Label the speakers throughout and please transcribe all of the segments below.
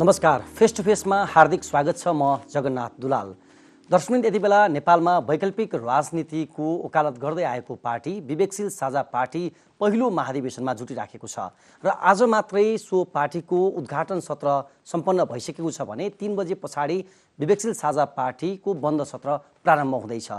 Speaker 1: नमस्कार face to फेसमा हार्दिक स्वागत छ म जगन्नाथ दुलाल। दर्शकवृन्द यति बेला नेपालमा वैकल्पिक राजनीतिको वकालत गर्दै आएको पार्टी विवेकशील साझा पार्टी पहिलो महाधिवेशनमा जुटिराखेको छ र आज मात्रै सो पार्टीको उद्घाटन सत्र सम्पन्न भइसकेको छ भने तिन बजे पछाडि विवेकशील साझा पार्टीको बन्द सत्र प्रारम्भ हुँदैछ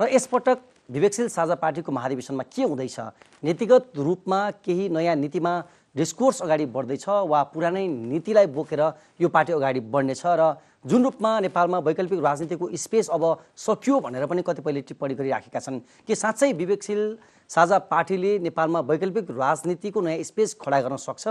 Speaker 1: र यसपटक विवेकशील साझा पार्टीको महाधिवेशनमा के हुँदैछ नीतिगत रूपमा केही नयाँ नीतिमा डिस्कोर्स अगाडि बढ्दैछ वा पुरानै नीतिलाई बोकेर यो पार्टी अगाडि बढ्नेछ र जुन रूपमा नेपालमा वैकल्पिक राजनीतिको स्पेस अब सकियो भनेर पनि कतिपयले टिप्पणी गरिराखेका छन् कि साँच्चै विवेकशील साझा पार्टीले नेपालमा वैकल्पिक राजनीतिको नयाँ स्पेस खडा गर्न सक्छ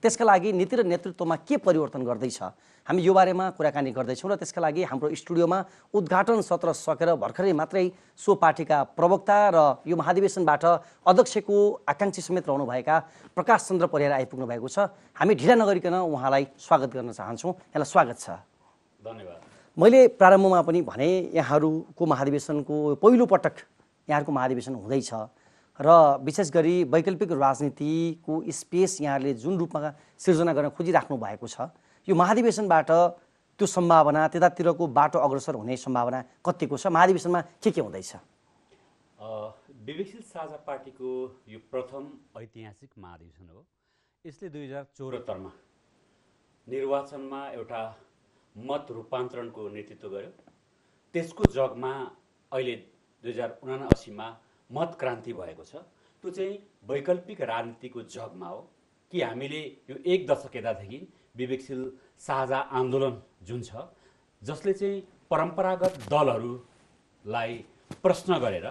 Speaker 1: त्यसका लागि नीति र नेतृत्वमा के परिवर्तन गर्दैछ? हामी यो बारेमा कुराकानी गर्दैछौँ र त्यसका लागि हाम्रो स्टुडियोमा उद्घाटन सत्र सकेर भर्खरै मात्रै सो पार्टीका प्रवक्ता र यो महाधिवेशनबाट अध्यक्षको आकाङ्क्षी समेत रहनुभएका प्रकाश चन्द्र परियार आइपुग्नु भएको छ। हामी ढिला नगरिकन उहाँलाई स्वागत गर्न चाहन्छौँ। यहाँलाई स्वागत छ।
Speaker 2: धन्यवाद।
Speaker 1: मैले प्रारम्भमा पनि भने यहाँहरूको महाधिवेशनको पहिलो पटक यहाँहरूको महाधिवेशन हुँदैछ र विशेष गरी वैकल्पिक राजनीतिको स्पेस यहाँहरूले जुन रूपमा सिर्जना गर्न खोजिराख्नु भएको छ यो महाधिवेशनबाट त्यो सम्भावना त्यतातिरको बाटो अग्रसर हुने सम्भावना कतिको छ? महाधिवेशनमा के के हुँदैछ?
Speaker 2: विवेकशील साझा पार्टीको यो प्रथम ऐतिहासिक महाधिवेशन हो। यसले दुई हजार चौहत्तरमा निर्वाचनमा एउटा मत रूपान्तरणको नेतृत्व गर्यो। त्यसको जगमा अहिले दुई हजार उनासीमा मत क्रान्ति भएको छ। त्यो चाहिँ वैकल्पिक राजनीतिको जगमा हो। कि हामीले यो एक दशक यतादेखि विवेकशील साझा आन्दोलन जुन छ जसले चाहिँ परम्परागत दलहरूलाई प्रश्न गरेर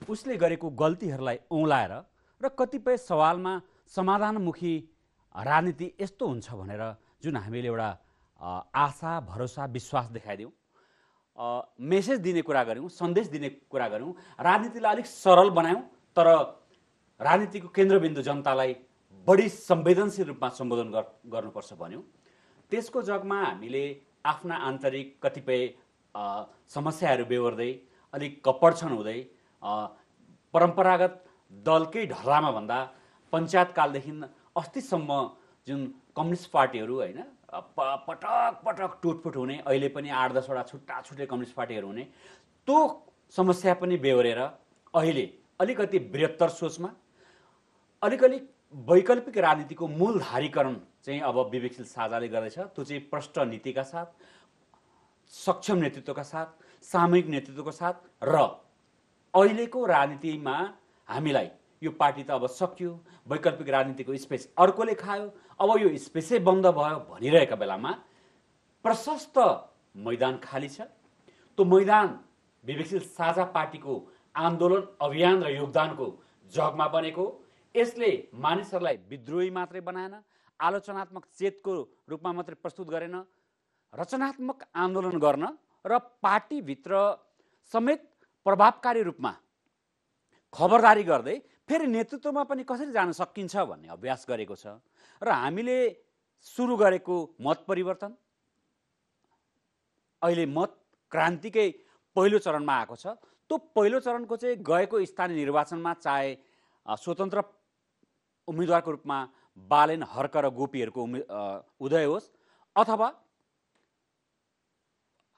Speaker 2: उसले गरेको गल्तीहरूलाई औँलाएर र कतिपय सवालमा समाधानमुखी राजनीति यस्तो हुन्छ भनेर जुन हामीले एउटा आशा भरोसा विश्वास देखाइदिउँ मेसेज दिने कुरा गऱ्यौँ सन्देश दिने कुरा गऱ्यौँ राजनीतिलाई अलिक सरल बनायौँ तर राजनीतिको केन्द्रबिन्दु जनतालाई बढी संवेदनशील रूपमा सम्बोधन गर गर्नुपर्छ भन्यौँ। त्यसको जगमा हामीले आफ्ना आन्तरिक कतिपय समस्याहरू बेहोर्दै अलिक कपडछन हुँदै परम्परागत दलकै ढल्लामा भन्दा पञ्चायतकालदेखि अस्तिसम्म जुन कम्युनिस्ट पार्टीहरू होइन प- पटक पटक टुटफुट हुने अहिले पनि आठ दसवटा छुट्टा छुट्टै कम्युनिस्ट पार्टीहरू हुने त्यो समस्या पनि बेहोरेर अहिले अलिकति बृहत्तर सोचमा अलिक अलिक वैकल्पिक राजनीतिको मूलधारीकरण चाहिँ अब विवेकशील साझाले गर्दैछ त्यो चाहिँ प्रष्ट नीतिका साथ सक्षम नेतृत्वका साथ सामूहिक नेतृत्वको साथ र अहिलेको राजनीतिमा हामीलाई यो पार्टी त अब सकियो वैकल्पिक राजनीतिको स्पेस अर्कोले खायो अब यो स्पेसै बन्द भयो भनिरहेका बेलामा प्रशस्त मैदान खाली छ त्यो मैदान विवेकशील साझा पार्टीको आन्दोलन अभियान र योगदानको जगमा बनेको। यसले मानिसहरूलाई विद्रोही मात्रै बनाएन आलोचनात्मक चेतको रूपमा मात्रै प्रस्तुत गरेन रचनात्मक आन्दोलन गर्न र पार्टीभित्र समेत प्रभावकारी रूपमा खबरदारी गर्दै फेरि नेतृत्वमा पनि कसरी जान सकिन्छ भन्ने अभ्यास गरेको छ र हामीले सुरु गरेको मत परिवर्तन अहिले मत क्रान्तिकै पहिलो चरणमा आएको छ त्यो पहिलो चरणको चाहिँ गएको स्थानीय निर्वाचनमा चाहे स्वतन्त्र उम्मेदवारको रूपमा बालेन हर्क र गोपीहरूको उदय होस् अथवा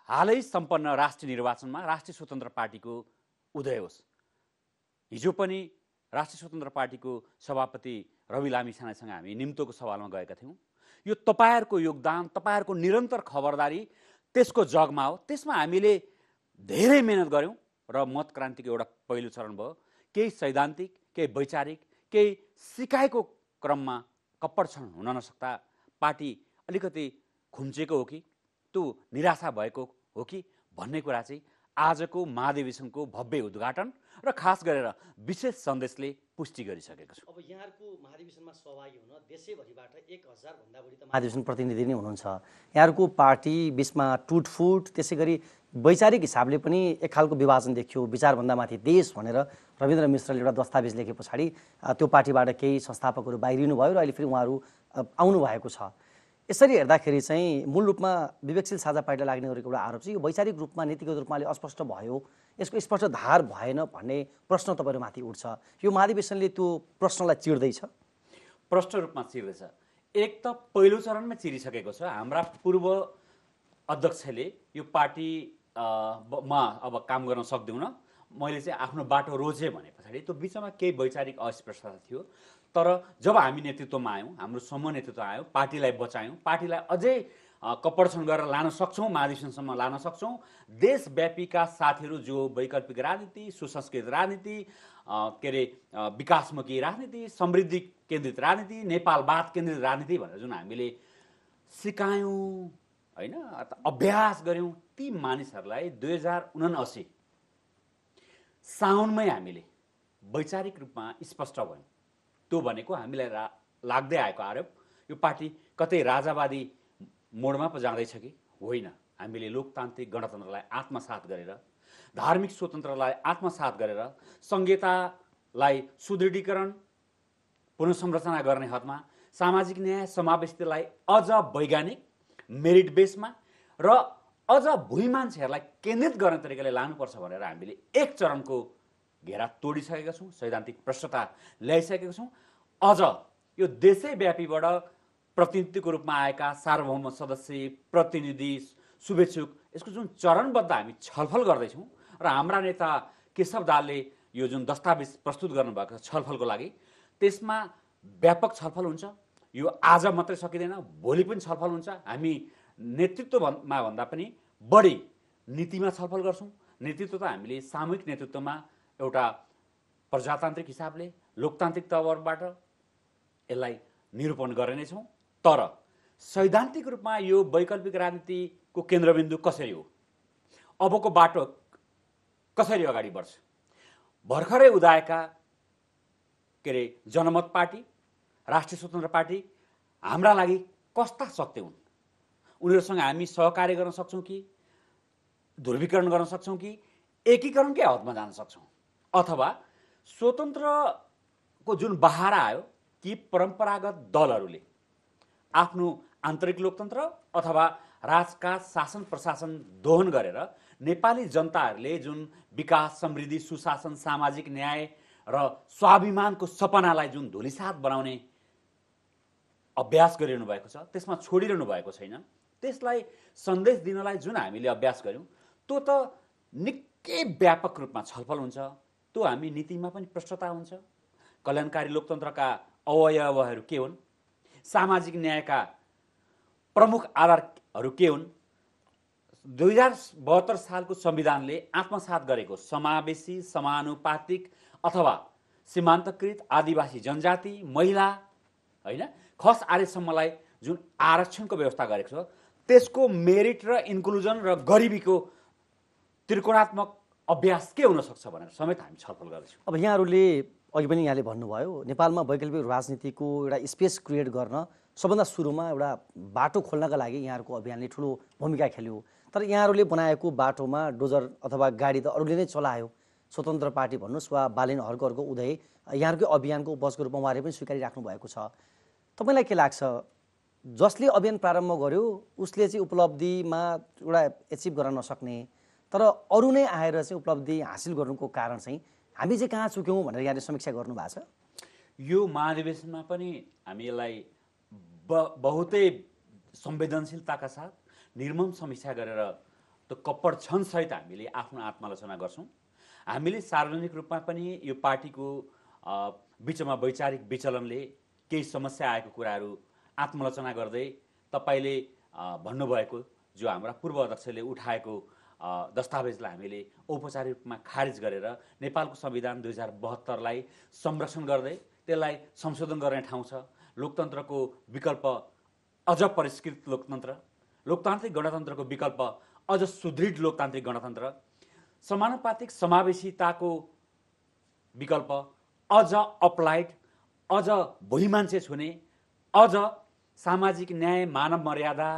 Speaker 2: हालै सम्पन्न राष्ट्रिय निर्वाचनमा राष्ट्रिय स्वतन्त्र पार्टीको उदय होस्। हिजो पनि राष्ट्रिय स्वतन्त्र पार्टीको सभापति रवि लामी छानेसँग हामी निम्तोको सवालमा गएका थियौँ। यो तपाईँहरूको योगदान तपाईँहरूको निरन्तर खबरदारी त्यसको जगमा हो। त्यसमा हामीले धेरै मेहनत गऱ्यौँ र मत क्रान्तिको एउटा पहिलो चरण भयो। केही सैद्धान्तिक केही वैचारिक केही सिकाइको क्रममा कप्पडछन हुन नसक्दा पार्टी अलिकति खुम्चेको हो कि? त्यो निराशा भएको हो कि? भन्ने कुरा चाहिँ आजको महाधिवेशनको भव्य उद्घाटन र खास गरेर विशेष सन्देशले पुष्टि गरिसकेको छु।
Speaker 1: अब यहाँहरूको महाधिवेशनमा सहभागी हुन देशैभरिबाट एक हजारभन्दा बढी त महाधिवेशन प्रतिनिधि नै हुनुहुन्छ। यहाँहरूको पार्टी बिचमा टुटफुट त्यसै गरी वैचारिक हिसाबले पनि एक खालको विभाजन देखियो। विचारभन्दा माथि देश भनेर रविन्द्र मिश्रले एउटा दस्तावेज लेखे पछाडि त्यो पार्टीबाट केही संस्थापकहरू बाहिरिनु भयो र अहिले फेरि उहाँहरू आउनु भएको छ। यसरी हेर्दाखेरि चाहिँ मूल रूपमा विवेकशील साझा पार्टीलाई लाग्ने गरेको एउटा आरोप चाहिँ यो वैचारिक रूपमा नीतिगत रूपमा अलि अस्पष्ट भयो। यसको स्पष्ट धार भएन भन्ने प्रश्न तपाईँहरूमाथि उठ्छ। यो महाधिवेशनले त्यो प्रश्नलाई चिर्दैछ?
Speaker 2: प्रष्ट रूपमा चिर्दैछ। एक त पहिलो चरणमै चिरिसकेको छ। हाम्रा पूर्व अध्यक्षले यो पार्टी मा अब काम गर्न सक्दैनँ मैले चाहिँ आफ्नो बाटो रोजेँ भने पछाडि। त्यो बिचमा केही वैचारिक अस्पष्टता थियो। तर जब हामी नेतृत्वमा आयौँ हाम्रो समूह नेतृत्व आयो पार्टीलाई बचायौँ पार्टीलाई अझै अ, कपडसँग गरेर लान सक्छौँ महाधिवेशनसम्म लान सक्छौँ देशव्यापीका साथीहरू जो वैकल्पिक राजनीति सुसंस्कृत राजनीति के अरे विकासमुखी राजनीति समृद्धि केन्द्रित राजनीति नेपालवाद केन्द्रित राजनीति भनेर जुन हामीले सिकायौँ होइन अभ्यास गऱ्यौँ ती मानिसहरूलाई दुई हजार उनासी साउनमै हामीले वैचारिक रूपमा स्पष्ट भयौँ। त्यो भनेको हामीलाई रा लाग्दै आएको आरोप यो पार्टी कतै राजावादी मोडमा पो जाँदैछ कि? होइन। हामीले लोकतान्त्रिक गणतन्त्रलाई आत्मसात गरेर धार्मिक स्वतन्त्रलाई आत्मसात गरेर संहितालाई सुदृढीकरण पुनर्संरचना गर्ने हदमा सामाजिक न्याय समावेशितालाई अझ वैज्ञानिक मेरिट बेसमा र अझ भुइँ मान्छेहरूलाई केन्द्रित गर्ने तरिकाले लानुपर्छ भनेर हामीले एक चरणको घेरा तोडिसकेका छौँ सैद्धान्तिक प्रष्टता ल्याइसकेका छौँ। अझ यो देशैव्यापीबाट प्रतिनिधिको रूपमा आएका सार्वभौम सदस्य प्रतिनिधि शुभेच्छुक यसको जुन चरणबद्ध हामी छलफल गर्दैछौँ र हाम्रा नेता केशव दालले यो जुन दस्तावेज प्रस्तुत गर्नुभएको छ छलफलको लागि त्यसमा व्यापक छलफल हुन्छ। यो आज मात्रै सकिँदैन भोलि पनि छलफल हुन्छ। हामी नेतृत्वमा भन्दा पनि बढी नीतिमा छलफल गर्छौँ। नेतृत्व त हामीले सामूहिक नेतृत्वमा एउटा प्रजातान्त्रिक हिसाबले लोकतान्त्रिक तवरबाट यसलाई निरूपण गर्ने नै छौँ। तर सैद्धान्तिक रूपमा यो वैकल्पिक राजनीतिको केन्द्रबिन्दु कसरी हो? अबको बाटो कसरी अगाडि बढ्छ? भर्खरै उदाएका के अरे जनमत पार्टी राष्ट्रिय स्वतन्त्र पार्टी हाम्रा लागि कस्ता सत्य हुन्? उनीहरूसँग हामी सहकार्य गर्न सक्छौँ कि ध्रुवीकरण गर्न सक्छौँ कि एकीकरणकै हदमा जान सक्छौँ? अथवा स्वतन्त्रको जुन बहार आयो कि परम्परागत दलहरूले आफ्नो आन्तरिक लोकतन्त्र अथवा राजकाज शासन प्रशासन दोहन गरेर नेपाली जनताहरूले जुन विकास समृद्धि सुशासन सामाजिक न्याय र स्वाभिमानको सपनालाई जुन धुलिसात बनाउने अभ्यास गरिरहनु भएको छ त्यसमा छोडिरहनु भएको छैन त्यसलाई सन्देश दिनलाई जुन हामीले अभ्यास गऱ्यौँ त्यो त निकै व्यापक रूपमा छलफल हुन्छ। त्यो हामी नीतिमा पनि प्रष्टता हुन्छ। कल्याणकारी लोकतन्त्रका अवयवहरू के हुन्? सामाजिक न्यायका प्रमुख आधारहरू के हुन्? दुई हजार बहत्तर सालको संविधानले आत्मसात गरेको समावेशी समानुपातिक अथवा सीमान्तकृत आदिवासी जनजाति महिला होइन खस आर्यसम्मलाई जुन आरक्षणको व्यवस्था गरेको छ त्यसको मेरिट र इन्क्लुजन र गरिबीको त्रिकोणात्मक अभ्यास के हुनसक्छ भनेर समेत हामी छलफल गर्दैछौँ।
Speaker 1: अब यहाँहरूले अघि पनि यहाँले भन्नुभयो नेपालमा वैकल्पिक राजनीतिको एउटा स्पेस क्रिएट गर्न सबभन्दा सुरुमा एउटा बाटो खोल्नका लागि यहाँहरूको अभियानले ठुलो भूमिका खेल्यो। तर यहाँहरूले बनाएको बाटोमा डोजर अथवा गाडी त अरूले नै चलायो। स्वतन्त्र पार्टी भन्नुहोस् वा बालिन हर्कहरूको उदय यहाँहरूकै अभियानको उपजको रूपमा उहाँले पनि स्वीकारिराख्नु भएको छ। तपाईँलाई के लाग्छ? जसले अभियान प्रारम्भ गर्यो उसले चाहिँ उपलब्धिमा एउटा एचिभ गर्न नसक्ने तर अरू नै आएर चाहिँ उपलब्धि हासिल गर्नुको कारण चाहिँ हामी चाहिँ कहाँ चुक्यौँ भनेर यहाँले समीक्षा गर्नुभएको छ?
Speaker 2: यो महाधिवेशनमा पनि हामी ब बहुतै संवेदनशीलताका साथ निर्मम समीक्षा गरेर त्यो कप्पड क्षणसहित हामीले आफ्नो आत्मालोचना गर्छौँ। हामीले सार्वजनिक रूपमा पनि यो पार्टीको बिचमा वैचारिक विचलनले केही समस्या आएको कुराहरू आत्मालोचना गर्दै तपाईँले भन्नुभएको जो हाम्रा पूर्व अध्यक्षले उठाएको दस्तावेजलाई हामीले औपचारिक रूपमा खारिज गरेर नेपालको संविधान दुई हजार बहत्तरलाई संरक्षण गर्दै त्यसलाई संशोधन गर्ने ठाउँ छ। लोकतन्त्रको विकल्प अझ परिष्कृत लोकतन्त्र लोकतान्त्रिक गणतन्त्रको विकल्प अझ सुदृढ लोकतान्त्रिक गणतन्त्र समानुपातिक समावेशिताको विकल्प अझ अप्लाइड अझ भुइँ मान्छे छुने अझ सामाजिक न्याय मानव मर्यादा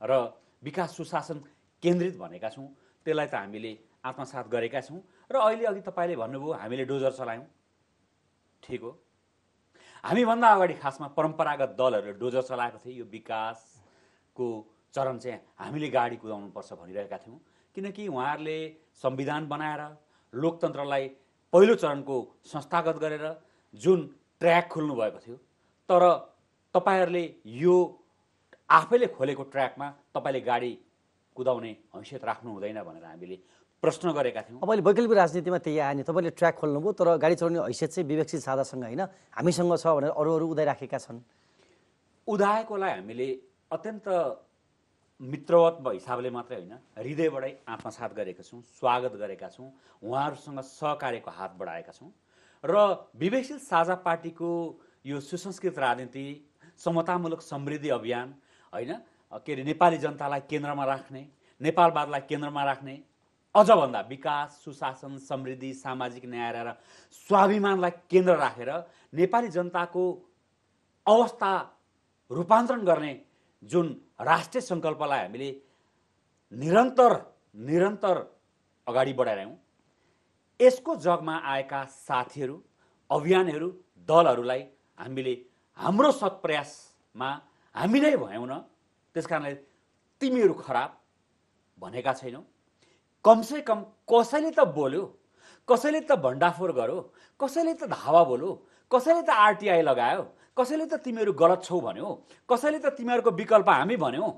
Speaker 2: र विकास सुशासन केन्द्रित भनेका छौँ। त्यसलाई त हामीले आत्मसात गरेका छौँ। र अहिले अघि तपाईँले भन्नुभयो हामीले डोजर चलायौँ। ठिक हो। हामीभन्दा अगाडि खासमा परम्परागत दलहरूले डोजर चलाएको थिए यो विकासको चरण चाहिँ हामीले गाडी कुदाउनुपर्छ भनिरहेका थियौँ। किनकि उहाँहरूले संविधान बनाएर लोकतन्त्रलाई पहिलो चरणको संस्थागत गरेर जुन ट्र्याक खोल्नु भएको थियो तर तपाईँहरूले यो आफैले खोलेको ट्र्याकमा तपाईँले गाडी कुदाउने हैसियत राख्नु हुँदैन भनेर हामीले प्रश्न गरेका थियौँ।
Speaker 1: अब अहिले वैकल्पिक राजनीतिमा त्यही आयो नि तपाईँले ट्र्याक खोल्नुभयो तर गाडी चलाउने हैसियत चाहिँ विवेकशील साझासँग होइन। हामीसँग छ भनेर अरू अरू उदाइराखेका छन्।
Speaker 2: उदाएकोलाई हामीले अत्यन्त मित्रवत हिसाबले मात्रै होइन हृदयबाटै आत्मसात गरेका छौँ स्वागत गरेका छौँ उहाँहरूसँग सहकार्यको हात बढाएका छौँ। र विवेकशील साझा पार्टीको यो सुसंस्कृत राजनीति समतामूलक समृद्धि अभियान होइन के अरे नेपाली जनतालाई केन्द्रमा राख्ने नेपालवादलाई केन्द्रमा राख्ने अझभन्दा विकास सुशासन समृद्धि सामाजिक न्याय र स्वाभिमानलाई केन्द्र राखेर नेपाली जनताको अवस्था रूपान्तरण गर्ने जुन राष्ट्रिय सङ्कल्पलाई हामीले निरन्तर निरन्तर अगाडि बढाइरह्यौँ यसको जगमा आएका साथीहरू अभियानहरू दलहरूलाई हामीले हाम्रो सत्प्रयासमा हामी नै भयौँ न। त्यस कारणले तिमीहरू खराब भनेका छैनौँ। कमसे कम कसैले त बोल्यो कसैले त भण्डाफोर गर्यो कसैले त धावा बोल्यो कसैले त आरटिआई लगायो कसैले त तिमीहरू गलत छौ भन्यो कसैले त तिमीहरूको विकल्प हामी भन्यौँ।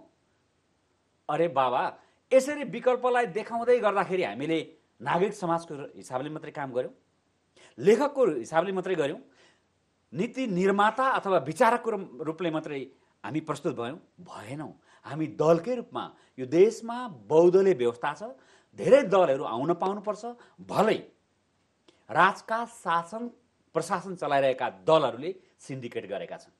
Speaker 2: अरे बाबा यसरी विकल्पलाई देखाउँदै गर्दाखेरि हामीले नागरिक समाजको हिसाबले मात्रै काम गऱ्यौँ लेखकको हिसाबले मात्रै गऱ्यौँ नीति निर्माता अथवा विचारकको रूपले मात्रै हामी प्रस्तुत भयौँ? भएनौँ। हामी दलकै रूपमा यो देशमा बहुदलीय व्यवस्था छ धेरै दलहरू आउन पाउनुपर्छ भलै राजका शासन प्रशासन चलाइरहेका दलहरूले सिन्डिकेट गरेका छन्।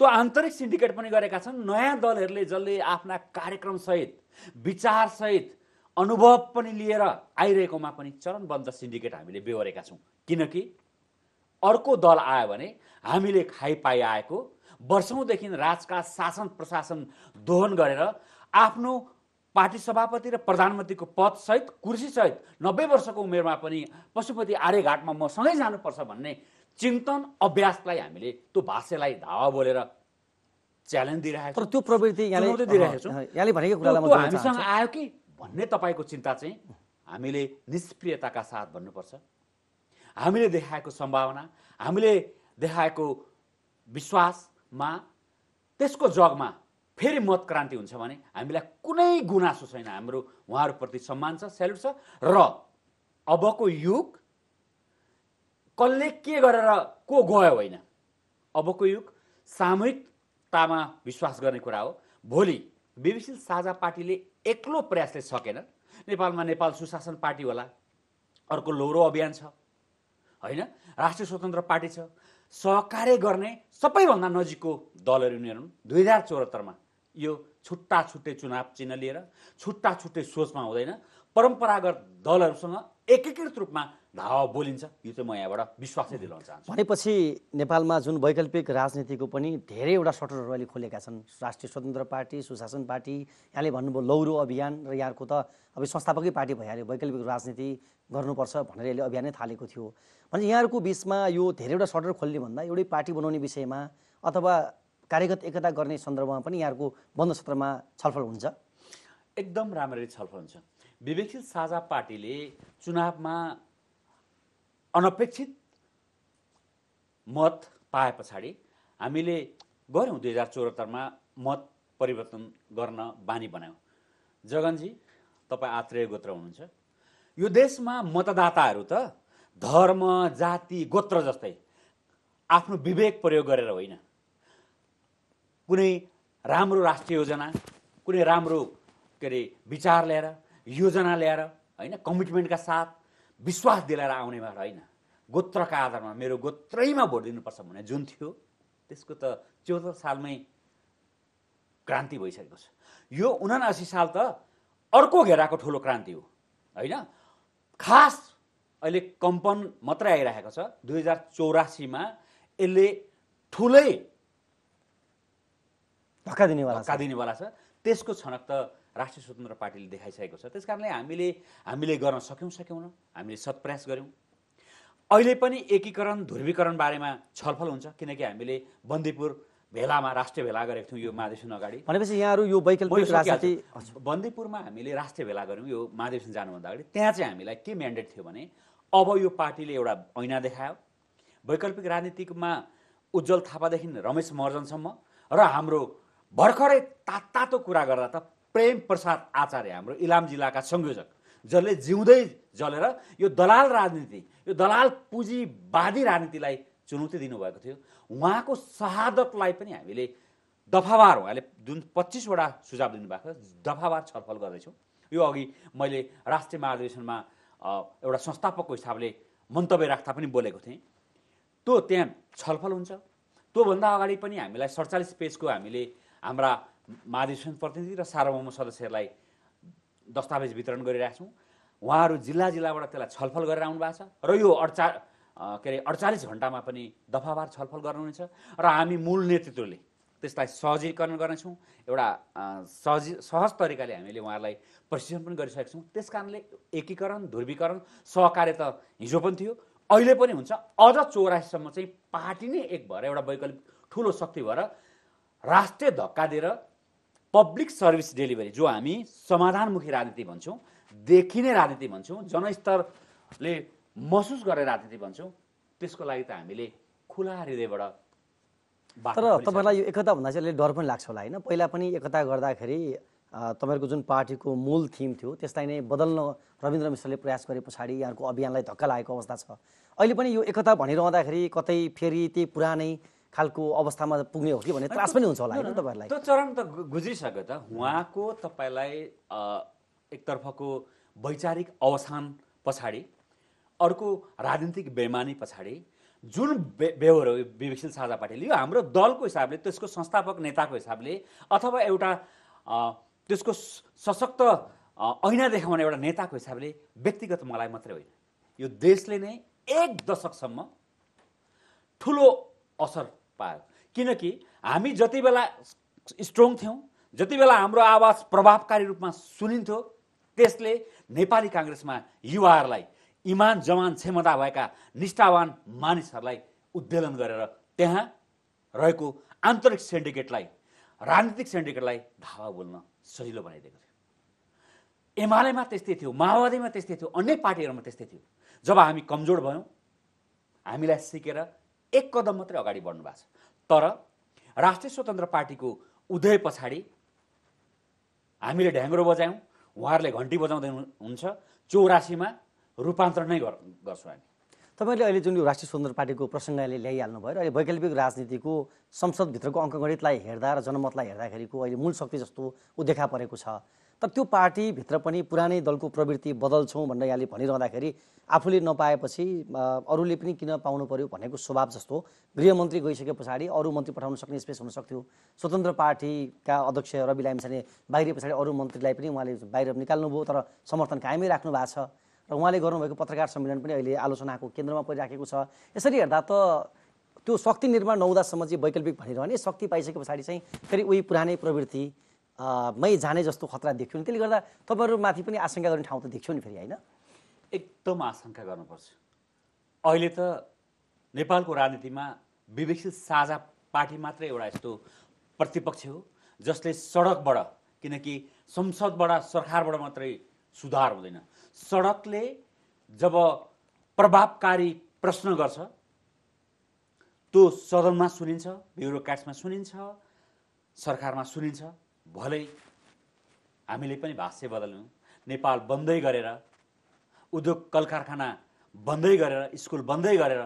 Speaker 2: त्यो आन्तरिक सिन्डिकेट पनि गरेका छन्। नयाँ दलहरूले जसले आफ्ना कार्यक्रमसहित विचारसहित अनुभव पनि लिएर आइरहेकोमा पनि चरणबद्ध सिन्डिकेट हामीले बेहोरेका छौँ। किनकि अर्को दल आयो भने हामीले खाइपाइ आएको वर्षौँदेखि राजका शासन प्रशासन दोहन गरेर आफ्नो पार्टी सभापति र प्रधानमन्त्रीको पदसहित कुर्सीसहित नब्बे वर्षको उमेरमा पनि पशुपति आर्यघाटमा म सँगै जानुपर्छ भन्ने चिन्तन अभ्यासलाई हामीले त्यो भाष्यलाई धावा बोलेर च्यालेन्ज दिइरहेको
Speaker 1: तर त्यो प्रवृत्ति
Speaker 2: हामीसँग। आयो कि भन्ने तपाईँको चिन्ता चाहिँ हामीले निष्क्रियताका साथ भन्नुपर्छ। हामीले देखाएको सम्भावना हामीले देखाएको विश्वासमा त्यसको जगमा फेरि मत क्रान्ति हुन्छ भने हामीलाई कुनै गुनासो छैन। हाम्रो उहाँहरूप्रति सम्मान छ सेल्युट छ। र अबको युग कसले के गरेर को गयो होइन? अबको युग सामूहिकतामा विश्वास गर्ने कुरा हो। भोलि विविशील साझा पार्टीले एक्लो प्रयासले सकेन। नेपालमा नेपाल सुशासन पार्टी होला। अर्को लौरो अभियान छ। होइन? राष्ट्रिय स्वतन्त्र पार्टी छ। सहकार्य गर्ने सबैभन्दा नजिकको दलहरू यिनीहरू हुन्। दुई हजार चौहत्तरमा यो छुट्टा छुट्टै चुनाव चिन्ह लिएर छुट्टा छुट्टै सोचमा हुँदैन परम्परागत दलहरूसँग एकीकृत रूपमा धावा बोलिन्छ यो चाहिँ म यहाँबाट विश्वासै दिलाउन चाहन्छु।
Speaker 1: भनेपछि नेपालमा जुन वैकल्पिक राजनीतिको पनि धेरैवटा सटरहरू अहिले खोलेका छन्। राष्ट्रिय स्वतन्त्र पार्टी सुशासन पार्टी यहाँले भन्नुभयो लौरो अभियान र यहाँको त अब संस्थापकै पार्टी भइहाल्यो वैकल्पिक राजनीति गर्नुपर्छ भनेर यसले अभियानै थालेको थियो। भने यहाँहरूको बिचमा यो धेरैवटा सटर खोल्ने भन्दा एउटै पार्टी बनाउने विषयमा अथवा कार्यगत एकता गर्ने सन्दर्भमा पनि यहाँहरूको बन्द सत्रमा छलफल हुन्छ?
Speaker 2: एकदम राम्ररी छलफल हुन्छ। विवेकशील साझा पार्टीले चुनावमा अनपेक्षित मत पाए पछाडि हामीले गऱ्यौँ दुई हजार चौहत्तरमा मत परिवर्तन गर्न बानी बनायौँ। जगनजी तपाईँ आत्रेय गोत्र हुनुहुन्छ। यो देशमा मतदाताहरू त धर्म जाति गोत्र जस्तै आफ्नो विवेक प्रयोग गरेर होइन। कुनै राम्रो राष्ट्रिय योजना कुनै राम्रो के अरे विचार ल्याएर योजना ल्याएर होइन कमिटमेन्टका साथ विश्वास दिलाएर आउनेबाट होइन। गोत्रका आधारमा मेरो गोत्रैमा भोट दिनुपर्छ भन्ने जुन थियो त्यसको त चौध सालमै क्रान्ति भइसकेको छ। यो उनासी साल त अर्को घेराको ठुलो क्रान्ति हो होइन? खास अहिले कम्पन मात्रै आइरहेको छ। दुई हजार चौरासीमा यसले ठुलै
Speaker 1: धक्का दिनेवाला
Speaker 2: धक्का दिनेवाला छ। त्यसको छनक त राष्ट्रिय स्वतन्त्र पार्टीले देखाइसकेको छ। त्यस कारणले हामीले हामीले गर्न सक्यौँ सकेनौँ हामीले सत्प्रयास गऱ्यौँ। अहिले पनि एकीकरण ध्रुवीकरण बारेमा छलफल हुन्छ किनकि हामीले बन्दीपुर भेलामा राष्ट्रिय भेला गरेको थियौँ यो महाधिवेशन अगाडि।
Speaker 1: भनेपछि यहाँहरू यो वैकल्पिक राजनीति।
Speaker 2: बन्दीपुरमा हामीले राष्ट्रिय भेला गऱ्यौँ यो महाधिवेशन जानुभन्दा अगाडि। त्यहाँ चाहिँ हामीलाई के म्यान्डेट थियो भने अब यो पार्टीले एउटा ऐना देखायो। वैकल्पिक राजनीतिमा उज्जवल थापादेखि रमेश महर्जनसम्म र हाम्रो भर्खरै तातो कुरा गर्दा त प्रेम प्रसाद आचार्य हाम्रो इलाम जिल्लाका संयोजक जसले जिउँदै जलेर यो दलाल राजनीति यो दलाल पुँजीवादी राजनीतिलाई चुनौती दिनुभएको थियो। उहाँको शहादतलाई पनि हामीले दफावार उहाँले जुन पच्चिसवटा सुझाव दिनुभएको दफावार छलफल गर्दैछौँ। यो अघि मैले राष्ट्रिय महाधिवेशनमा एउटा संस्थापकको हिसाबले मन्तव्य राख्दा पनि बोलेको थिएँ। त्यो त्यहाँ छलफल हुन्छ। त्योभन्दा अगाडि पनि हामीलाई सडचालिस पेजको हामीले हाम्रा महाधिवेशन प्रतिनिधि र सार्वभौम सदस्यहरूलाई दस्तावेज वितरण गरिरहेका छौँ उहाँहरू जिल्ला जिल्लाबाट त्यसलाई छलफल गरेर आउनु भएको छ र यो अडचा के अरे अडचालिस घन्टामा पनि दफावार छलफल गर्नुहुनेछ र हामी मूल नेतृत्वले त्यसलाई सहजीकरण गर्नेछौँ। एउटा सहजी सहज तरिकाले हामीले उहाँहरूलाई प्रशिक्षण पनि गरिसकेका छौँ त्यस कारणले एकीकरण ध्रुवीकरण सहकार्य त हिजो पनि थियो अहिले पनि हुन्छ। अझ चौरासीसम्म चाहिँ पार्टी नै एक भएर एउटा वैकल्पिक ठुलो शक्ति भएर राष्ट्रिय धक्का दिएर पब्लिक सर्भिस डेलिभरी जो हामी समाधानमुखी राजनीति भन्छौँ देखिने राजनीति भन्छौँ जनस्तरले महसुस गरेर राजनीति भन्छौँ त्यसको लागि त हामीले खुला हृदयबाट
Speaker 1: तर तपाईँलाई यो एकता भन्दा चाहिँ अलिक डर पनि लाग्छ होला होइन? पहिला पनि एकता गर्दाखेरि तपाईँहरूको जुन पार्टीको मूल थिम थियो त्यसलाई नै बदल्न रविन्द्र मिश्रले प्रयास गरे पछाडि यहाँको अभियानलाई धक्का लागेको अवस्था छ। अहिले पनि यो एकता भनिरहँदाखेरि कतै फेरि त्यही पुरानै खालको अवस्थामा पुग्ने हो कि भन्ने त्रास पनि हुन्छ होला होइन तपाईँहरूलाई?
Speaker 2: त्यो चरण त गुज्रिसक्यो त। उहाँको तपाईँलाई एकतर्फको वैचारिक अवसान पछाडि अर्को राजनीतिक बेमानी पछाडि जुन बे बेहोरो विवेकशील साझा पार्टीले यो हाम्रो दलको हिसाबले त्यसको संस्थापक नेताको हिसाबले अथवा एउटा त्यसको सशक्त ऐना देखाउने एउटा नेताको हिसाबले व्यक्तिगत मलाई मात्रै होइन। यो देशले नै एक दशकसम्म ठुलो असर पायो। किनकि हामी जति बेला स्ट्रङ थियौँ जति बेला हाम्रो आवाज प्रभावकारी रूपमा सुनिन्थ्यो त्यसले नेपाली काङ्ग्रेसमा युवाहरूलाई इमान जवान क्षमता भएका निष्ठावान मानिसहरूलाई उद्वेलन गरेर त्यहाँ रहेको आन्तरिक सेन्डिकेटलाई राजनीतिक सेन्डिकेटलाई धावा बोल्न सजिलो बनाइदिएको थियो। एमालेमा त्यस्तै थियो माओवादीमा त्यस्तै थियो अन्य पार्टीहरूमा त्यस्तै थियो। जब हामी कमजोर भयौँ हामीलाई सिकेर एक कदम मात्रै अगाडि बढ्नु भएको छ। तर राष्ट्रिय स्वतन्त्र पार्टीको उदय पछाडि हामीले ढ्याङ्ग्रो बजायौँ उहाँहरूले घन्टी बजाउँदै हुन्छ चौरासीमा रूपान्तरण नै गर्छौँ हामी।
Speaker 1: तपाईँले अहिले जुन यो राष्ट्रिय स्वतन्त्र पार्टीको प्रसङ्गले ल्याइहाल्नु भयो अहिले वैकल्पिक राजनीतिको संसदभित्रको अङ्कगणितलाई हेर्दा र जनमतलाई हेर्दाखेरिको अहिले मूल शक्ति जस्तो ऊ देखा परेको छ। तर त्यो पार्टीभित्र पनि पुरानै दलको प्रवृत्ति बदल्छौँ भनेर यहाँले भनिरहँदाखेरि आफूले नपाएपछि अरूले पनि किन पाउनु पर्यो भनेको स्वभाव जस्तो गृहमन्त्री गइसके पछाडि अरू मन्त्री पठाउन सक्ने स्पेस हुनसक्थ्यो स्वतन्त्र पार्टीका अध्यक्ष रवि लामिछाने बाहिर पछाडि अरू मन्त्रीलाई पनि उहाँले बाहिर निकाल्नुभयो तर समर्थन कायमै राख्नु भएको छ। र उहाँले गर्नुभएको पत्रकार सम्मेलन पनि अहिले आलोचनाको केन्द्रमा परिराखेको छ। यसरी हेर्दा त त्यो शक्ति निर्माण नहुँदासम्म चाहिँ वैकल्पिक भनिरहने शक्ति पाइसके पछाडि चाहिँ फेरि उही पुरानै प्रवृत्ति मै जाने जस्तो खतरा देख्यो नि त्यसले गर्दा तपाईँहरूमाथि पनि आशंका गर्ने ठाउँ त देख्यो नि फेरि होइन?
Speaker 2: एकदम आशंका गर्नुपर्छ। अहिले त नेपालको राजनीतिमा विवेकशील साझा पार्टी मात्रै एउटा यस्तो प्रतिपक्ष हो जसले सडकबाट किनकि संसदबाट सरकारबाट मात्रै सुधार हुँदैन। सडकले जब प्रभावकारी प्रश्न गर्छ त्यो सदनमा सुनिन्छ ब्युरोक्राट्समा सुनिन्छ सरकारमा सुनिन्छ भलै हामीले पनि भाष्य बदल्यौँ। नेपाल बन्दै गरेर उद्योग कल कारखाना बन्दै गरेर स्कुल बन्दै गरेर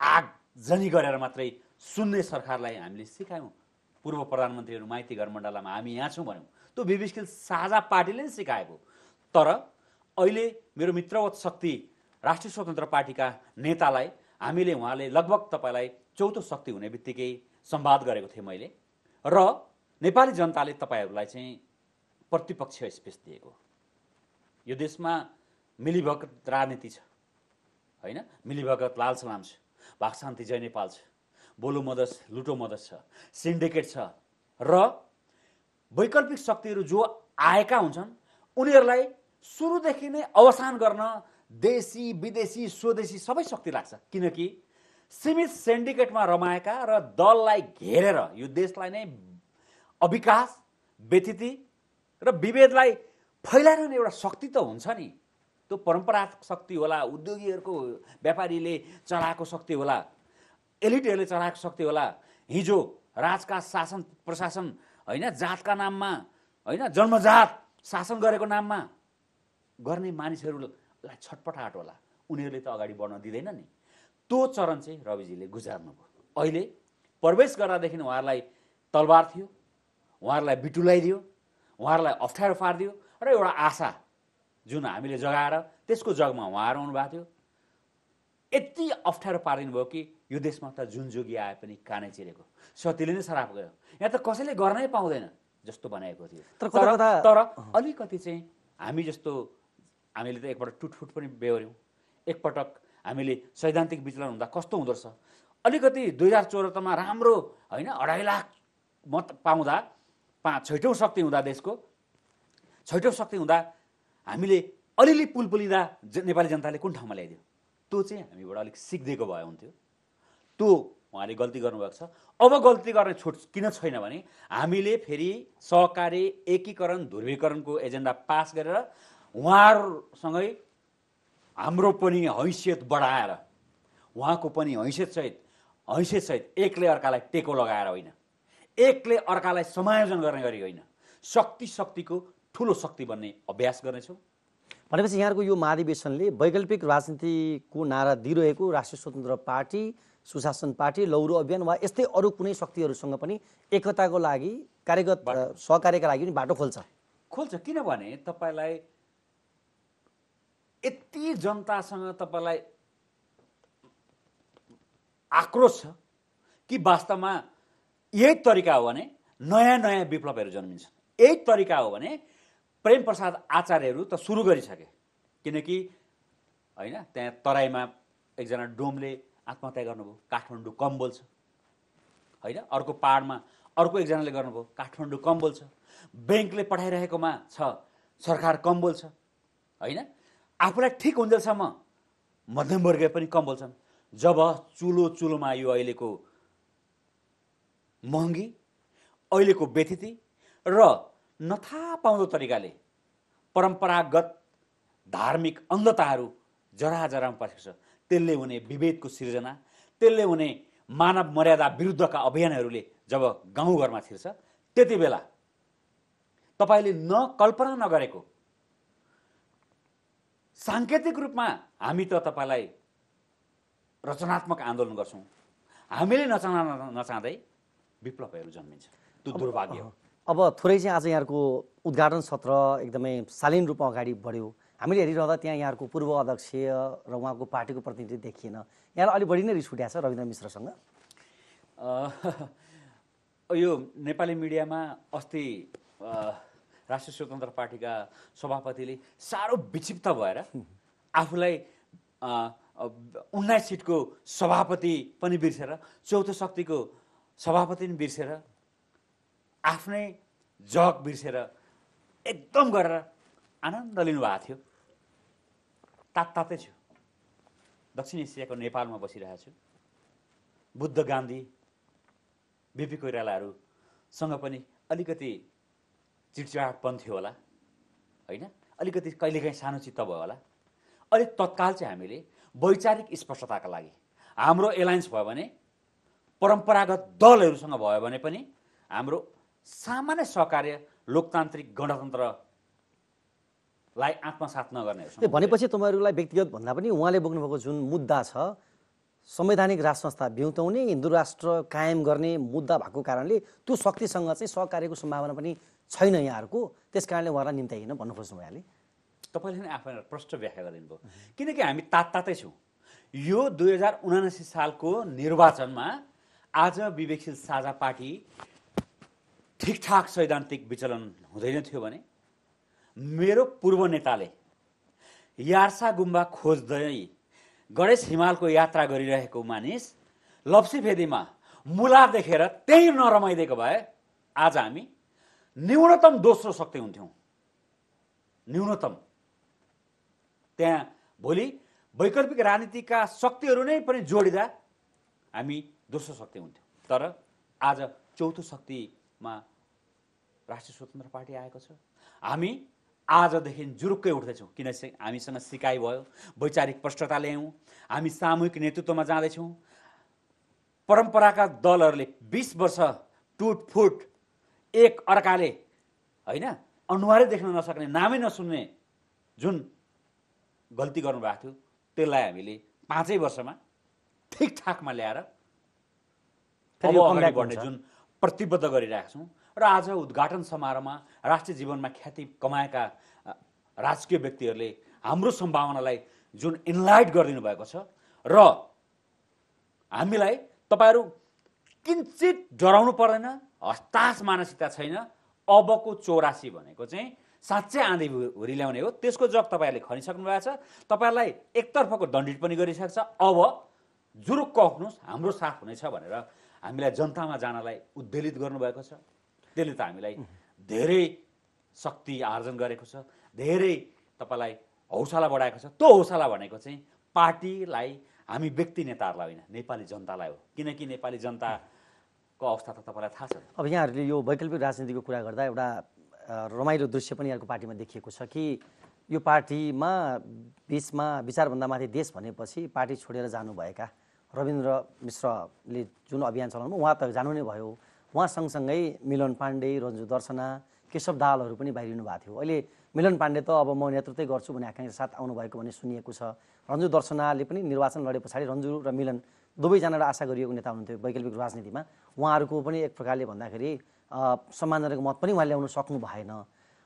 Speaker 2: आगजनी गरेर मात्रै सुन्ने सरकारलाई हामीले सिकायौँ। पूर्व प्रधानमन्त्रीहरू माइती घर मण्डलमा हामी यहाँ छौँ भन्यौँ। त्यो विविस्किल साझा पार्टीले नै सिकाएको। तर अहिले मेरो मित्रवत शक्ति राष्ट्रिय स्वतन्त्र पार्टीका नेतालाई हामीले उहाँले लगभग तपाईँलाई चौथो शक्ति हुने बित्तिकै सम्वाद गरेको थिएँ मैले। र नेपाली जनताले तपाईँहरूलाई चाहिँ प्रतिपक्ष स्पेस दिएको यो देशमा मिलीभगत राजनीति छ होइन? मिलीभगत लाल सलाम छ भागशान्ति जय नेपाल छ बोलो मदस लुटो मदस छ सिन्डिकेट छ र वैकल्पिक शक्तिहरू जो आएका हुन्छन् उनीहरूलाई सुरुदेखि नै अवसान गर्न देशी विदेशी स्वदेशी सबै शक्ति लाग्छ। किनकि सीमित सेन्डिकेटमा रमाएका र दललाई घेरेर यो देशलाई नै अविकास व्यतिथि र विभेदलाई फैलाइरहने एउटा शक्ति त हुन्छ नि। त्यो परम्परागत शक्ति होला उद्योगीहरूको व्यापारीले चलाएको शक्ति होला एलिटहरूले चलाएको शक्ति होला हिजो राजका शासन प्रशासन होइन जातका नाममा होइन जन्मजात शासन गरेको नाममा गर्ने मानिसहरूलाई छटपटाहट होला। उनीहरूले त अगाडि बढ्न दिँदैन नि। त्यो चरण चाहिँ रविजीले गुजार्नुभयो। अहिले प्रवेश गर्दादेखि उहाँहरूलाई तलवार थियो उहाँहरूलाई बिटुलाइदियो उहाँहरूलाई अप्ठ्यारो पारिदियो र एउटा आशा जुन हामीले जगाएर त्यसको जगमा उहाँहरू आउनुभएको थियो। यति अप्ठ्यारो पारिदिनु भयो कि यो देशमा त जुन जोगी आए पनि कानै चिरेको। सतीले नै सराप गयो। यहाँ त कसैले गर्नै पाउँदैन जस्तो बनाएको थियो।
Speaker 1: तर
Speaker 2: तर अलिकति चाहिँ हामी जस्तो हामीले त एकपल्ट टुटफुट पनि बेहोऱ्यौँ। एकपटक हामीले सैद्धान्तिक विचलन हुँदा कस्तो हुँदो रहेछ? अलिकति दुई हजार चौहत्तरमा राम्रो होइन अढाई लाख मत पाउँदा पाँच छैटौँ शक्ति हुँदा देशको छैटौँ शक्ति हुँदा हामीले अलिअलि पुल पुलिँदा नेपाली जनताले कुन ठाउँमा ल्याइदियो? त्यो चाहिँ हामीबाट अलिक सिक्दिएको भए हुन्थ्यो। त्यो उहाँले गल्ती गर्नुभएको छ। अब गल्ती गर्ने छुट किन छैन भने हामीले फेरि सहकारी एकीकरण ध्रुवीकरणको एजेन्डा पास गरेर उहाँहरूसँगै हाम्रो पनि हैसियत बढाएर उहाँको पनि हैसियतसहित हैसियतसहित एकले अर्कालाई टेको लगाएर होइन। एकले अर्कालाई समायोजन गर्ने गरी होइन। शक्ति शक्तिको ठुलो शक्ति बन्ने अभ्यास गर्नेछौँ।
Speaker 1: भनेपछि यहाँको यो महाधिवेशनले वैकल्पिक राजनीतिको नारा दिइरहेको राष्ट्रिय स्वतन्त्र पार्टी सुशासन पार्टी लौरो अभियान वा यस्तै अरू कुनै शक्तिहरूसँग पनि एकताको लागि कार्यगत सहकार्यका लागि पनि बाटो खोल्छ।
Speaker 2: खोल्छ किनभने तपाईँलाई यति जनतासँग तपाईँलाई आक्रोश छ कि वास्तवमा यही तरिका हो भने नयाँ नयाँ विप्लवहरू जन्मिन्छन् यही तरिका हो भने प्रेम प्रसाद आचार्यहरू त सुरु गरिसके। किनकि होइन त्यहाँ तराईमा एकजना डोमले आत्महत्या गर्नुभयो काठमाडौँ कम बोल्छ। होइन अर्को पाहाडमा अर्को एकजनाले गर्नुभयो काठमाडौँ कम बोल्छ। ब्याङ्कले पठाइरहेकोमा छ सरकार कम बोल्छ। होइन आफूलाई ठिक हुन्जेलसम्म मध्यमवर्गीय पनि कम बोल्छन्। जब चुलो चुलोमा यो अहिलेको महँगी अहिलेको व्यथिति र नथाहा पाउँदो तरिकाले परम्परागत धार्मिक अन्धताहरू जरा जरामा परेको छ। त्यसले हुने विभेदको सिर्जना त्यसले हुने मानव मर्यादा विरुद्धका अभियानहरूले जब गाउँघरमा छिर्छ त्यति बेला तपाईँले न कल्पना नगरेको साङ्केतिक रूपमा हामी त तपाईँलाई रचनात्मक आन्दोलन गर्छौँ। हामीले नचाहना नचाहँदै विप्लवहरू जन्मिन्छ। त्यो दुर्भाग्य हो।
Speaker 1: अब थोरै चाहिँ आज यहाँको उद्घाटन सत्र एकदमै शालीन रूपमा अगाडि बढ्यो। हामीले हेरिरहँदा त्यहाँ यहाँको पूर्व अध्यक्ष र उहाँको पार्टीको प्रतिनिधि देखिएन। यहाँलाई अलिक बढी नै रिस उठ्या छ रविन्द्र मिश्रसँग।
Speaker 2: यो नेपाली मिडियामा अस्ति राष्ट्रिय स्वतन्त्र पार्टीका सभापतिले साह्रो विक्षिप्त भएर आफूलाई उन्नाइस सिटको सभापति पनि बिर्सेर चौथो शक्तिको सभापति पनि बिर्सेर आफ्नै जग बिर्सेर एकदम गरेर आनन्द लिनुभएको थियो। तात तातै छु दक्षिण एसियाको नेपालमा बसिरहेको छु बुद्ध गान्धी बिपी कोइरालाहरूसँग पनि अलिकति चिडचिडाटपन थियो होला होइन? अलिकति कहिलेकाहीँ सानो चित्त भयो होला। अलिक तत्काल चाहिँ हामीले वैचारिक स्पष्टताका लागि हाम्रो एलायन्स भयो भने परम्परागत दलहरूसँग भयो भने पनि हाम्रो सामान्य सहकार्य लोकतान्त्रिक गणतन्त्रलाई आत्मसात नगर्नेहरूसँग
Speaker 1: भनेपछि तपाईँहरूलाई व्यक्तिगत भन्दा पनि उहाँले बोक्नुभएको जुन मुद्दा छ संवैधानिक राज संस्था बिउताउने हिन्दू राष्ट्र कायम गर्ने मुद्दा भएको कारणले त्यो शक्तिसँग चाहिँ सहकार्यको सम्भावना पनि छैन यहाँहरूको। त्यस कारणले उहाँलाई निम्ताइकन भन्नु खोज्नुभयो यहाँले
Speaker 2: तपाईँले नै आफैलाई प्रष्ट व्याख्या गरिदिनु भयो किनकि हामी तात तातै छौँ। यो दुई हजार उनासी सालको निर्वाचनमा आज विवेकशील साझा पार्टी ठिकठाक सैद्धान्तिक विचलन हुँदैन थियो भने मेरो पूर्व नेताले यार्सा गुम्बा खोज्दै गणेश हिमालको यात्रा गरिरहेको मानिस लप्सीभेदीमा मुला देखेर त्यही नरमाइदिएको भए आज हामी न्यूनतम दोस्रो शक्ति हुन्थ्यौँ। न्यूनतम। त्यहाँ भोलि वैकल्पिक राजनीतिका शक्तिहरू नै पनि जोडिँदा हामी दोस्रो शक्ति हुन्थ्यौँ। तर आज चौथो शक्तिमा राष्ट्रिय स्वतन्त्र पार्टी आएको छ। हामी आजदेखि जुरुक्कै उठ्दैछौँ। किन हामीसँग सिकाइ भयो वैचारिक प्रष्टता ल्यायौँ हामी सामूहिक नेतृत्वमा जाँदैछौँ। परम्पराका दलहरूले बिस वर्ष टुटफुट एक अर्काले होइन अनुहारै देख्न नसक्ने नामै नसुन्ने जुन गल्ती गर्नुभएको थियो त्यसलाई हामीले पाँचै वर्षमा ठिकठाकमा ल्याएर अब अगाडि बढ्ने। जुन प्रतिबद्ध गरिरहेका छौँ र आज उद्घाटन समारोहमा राष्ट्रिय जीवनमा ख्याति कमाएका राजकीय व्यक्तिहरूले हाम्रो सम्भावनालाई जुन इन्लाइट गरिदिनु भएको छ र हामीलाई तपाईँहरू किन्चित डराउनु पर्दैन हताश मानसिकता छैन अबको चौरासी भनेको चाहिँ साँच्चै आँधी हुरी ल्याउने हो। त्यसको जग तपाईँहरूले खनिसक्नु भएको छ। तपाईँहरूलाई एकतर्फको दण्डित पनि गरिसकेको छ। अब जुरुक्क उठ्नुहोस् हाम्रो साथ हुनेछ भनेर हामीलाई जनतामा जानलाई उद्वेलित गर्नुभएको छ। त्यसले त हामीलाई धेरै शक्ति आर्जन गरेको छ धेरै तपाईँलाई हौसला बढाएको छ। त्यो हौसला भनेको चाहिँ पार्टीलाई हामी व्यक्ति नेताहरूलाई होइन नेपाली जनतालाई हो। किनकि नेपाली जनताको अवस्था त तपाईँलाई थाहा छ।
Speaker 1: अब यहाँहरूले यो वैकल्पिक राजनीतिको कुरा गर्दा एउटा रमाइलो दृश्य पनि यहाँको पार्टीमा देखिएको छ कि यो पार्टीमा बिचमा विचारभन्दा माथि देश भनेपछि पार्टी छोडेर जानुभएका रविन्द्र मिश्रले जुन अभियान चलाउनु उहाँ त जानु नै भयो। उहाँ सँगसँगै मिलन पाण्डे रन्जु दर्शना केशव दाहालहरू पनि बाहिरिनु भएको थियो। अहिले मिलन पाण्डे त अब म नेतृत्वै गर्छु भन्ने आकाङ्क्षा साथ आउनुभएको भन्ने सुनिएको छ। रन्जु दर्शनाले पनि निर्वाचन लडे पछाडि रन्जु र मिलन दुवैजनालाई आशा गरिएको नेता हुनुहुन्थ्यो वैकल्पिक राजनीतिमा। उहाँहरूको पनि एक प्रकारले भन्दाखेरि सम्मानजनक मत पनि उहाँ ल्याउन सक्नु भएन।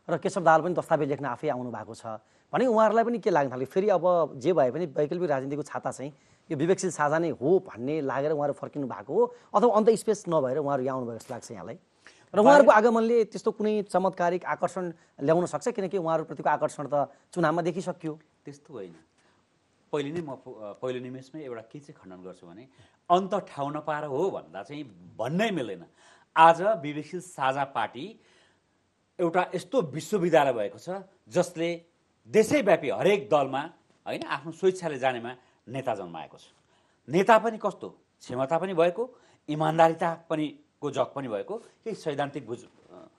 Speaker 1: र केशव दाहाल पनि दस्तावेज लेख्न आफै आउनु भएको छ। भने उहाँहरूलाई पनि के लाग्न थाल्यो? फेरि अब जे भए पनि वैकल्पिक राजनीतिको छाता चाहिँ यो विवेकशील साझा नै हो भन्ने लागेर उहाँहरू फर्किनु भएको हो अथवा अन्त स्पेस नभएर उहाँहरू यहाँ आउनुभएको जस्तो लाग्छ यहाँलाई। र उहाँहरूको आगमनले त्यस्तो कुनै चमत्कारिक आकर्षण ल्याउन सक्छ? किनकि उहाँहरूप्रतिको आकर्षण त चुनावमा देखिसक्यो।
Speaker 2: त्यस्तो होइन। पहिले नै म पहिलो निमेषमै एउटा के चाहिँ खण्डन गर्छु भने अन्त ठाउँ नपाएर हो भन्दा चाहिँ भन्नै मिल्दैन आज विवेकशील साझा पार्टी एउटा यस्तो विश्वविद्यालय भएको छ जसले देशैव्यापी हरेक दलमा होइन आफ्नो स्वेच्छाले जानेमा नेता जन्माएको छ। नेता पनि कस्तो? क्षमता पनि भएको इमान्दारिता पनि को जग पनि भएको केही सैद्धान्तिक बुझ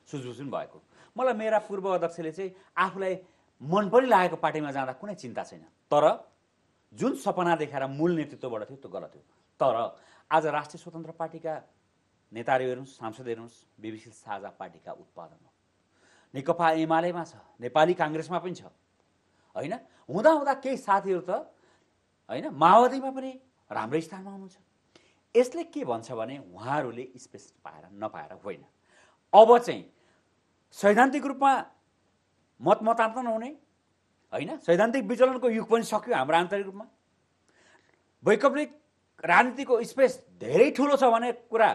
Speaker 2: सुझबुझ पनि भएको। मलाई मेरा पूर्व अध्यक्षले चाहिँ आफूलाई मन पनि लागेको पार्टीमा जाँदा कुनै चिन्ता छैन। तर जुन सपना देखाएर मूल नेतृत्वबाट थियो त्यो गलत थियो। तर आज राष्ट्रिय स्वतन्त्र पार्टीका नेताहरू हेर्नुहोस् सांसद हेर्नुहोस् विविशील साझा पार्टीका उत्पादन हो नेकपा एमालेमा छ नेपाली काङ्ग्रेसमा पनि छ। होइन? हुँदा केही साथीहरू त होइन माओवादीमा पनि राम्रै स्थानमा हुनुहुन्छ। यसले के भन्छ भने उहाँहरूले स्पेस पाएर नपाएर होइन। अब चाहिँ सैद्धान्तिक रूपमा मत मतान्तरण हुने होइन? सैद्धान्तिक विचलनको युग पनि सक्यो हाम्रो आन्तरिक रूपमा। वैकल्पिक राजनीतिको स्पेस धेरै ठुलो छ भन्ने कुरा